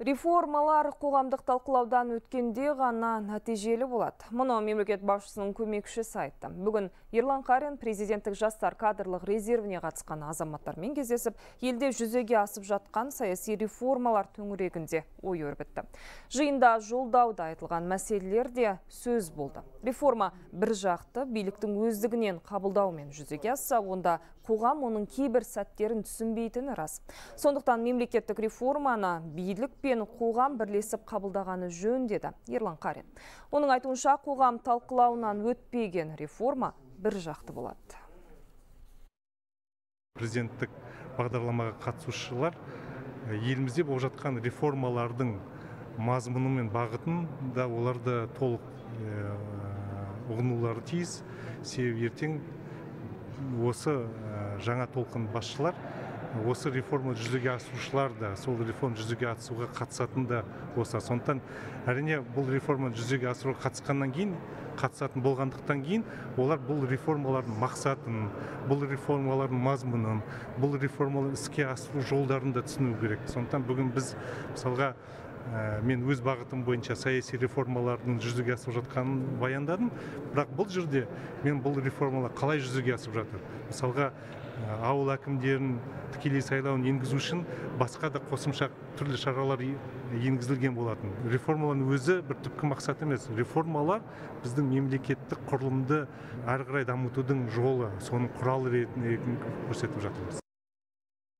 Реформалар қоғамдық талқылаудан өткенде ғана нәтижелі болады. Мұны мемлекет басшысының көмекшісі айтты. Бүгін Ерлан Қарин президенттік жастар кадрлық резервіне қатысқан азаматтармен кездесіп, елде жүзеге асып жатқан саяси реформалар төңірегінде ой өрбітті. Жиында жолдауда айтылған мәселелер де сөз болды. Реформа бір жақты биліктің өздігінен қабылдаумен жүзеге асса, онда қоғам оның кейбір сәттерін түсінбейтіні рас. Сондықтан мемлекеттік реформаны билік пен қоғам бірлесіп қабылдағаны жөн деді Ерлан Қарин. Оның айтуынша қоғам талқылауынан өтпеген реформа бір жақты болады. Президенттік бағдарламаға қатысушылар елімізде болып жатқан реформалардың мазмұны мен бағытын да оларды толық ұғынулары тиіс себебі ертең осы жаңа толқын басшылар осы реформа жүзеге асырушылар да сол реформа жүзеге асыруға қатысатын да осы сондықтан әрине бұл реформа жүзеге асыруға қатысқаннан кейін қатысатын болғандықтан кейін олар бұл реформалардың мақсатын бұл реформалардың мазмұнын бұл реформалар іске асыру жолдарын да түсіну керек. Сондықтан бүгін біз мысалға мен өз бағытым бойынша саяси реформалардың жүзеге асып жатқанын баяндадым. Бірақ бұл жерде мен бұл реформалар қалай жүзеге асып жатыр? Мысалға ауыл әкімдерін тікелей сайлауын енгізу үшін басқа да қосымша түрлі шаралар енгізілген болатын. Реформалардың өзі бір түпкі мақсат емес. Реформалар біздің мемлекеттік құрылымды әрі қарай дамытудың жолы. Соның құралы ретінде көрсетіп жатырмыз.